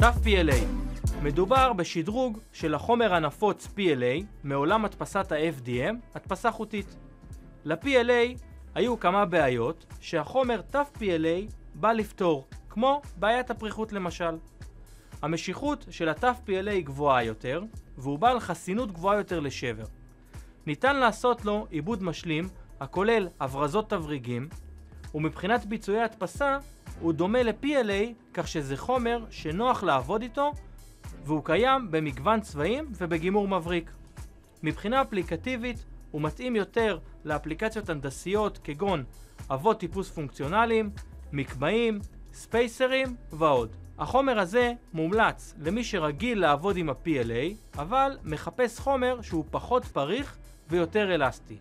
תו PLA מדובר בשדרוג של החומר הנפוץ PLA מעולם הדפסת ה-FDM, הדפסה חוטית. ל-PLA היו כמה בעיות שהחומר תו PLA בא לפתור, כמו בעיית הפריחות למשל. המשיכות של התו PLA גבוהה יותר, והוא בעל חסינות גבוהה יותר לשבר. ניתן לעשות לו עיבוד משלים הכולל הברזות תבריגים, ומבחינת ביצועי הדפסה הוא דומה ל-PLA כך שזה חומר שנוח לעבוד איתו והוא קיים במגוון צבעים ובגימור מבריק. מבחינה אפליקטיבית הוא מתאים יותר לאפליקציות הנדסיות כגון אבות טיפוס פונקציונליים, מקמעים, ספייסרים ועוד. החומר הזה מומלץ למי שרגיל לעבוד עם ה-PLA, אבל מחפש חומר שהוא פחות פריך ויותר אלסטי.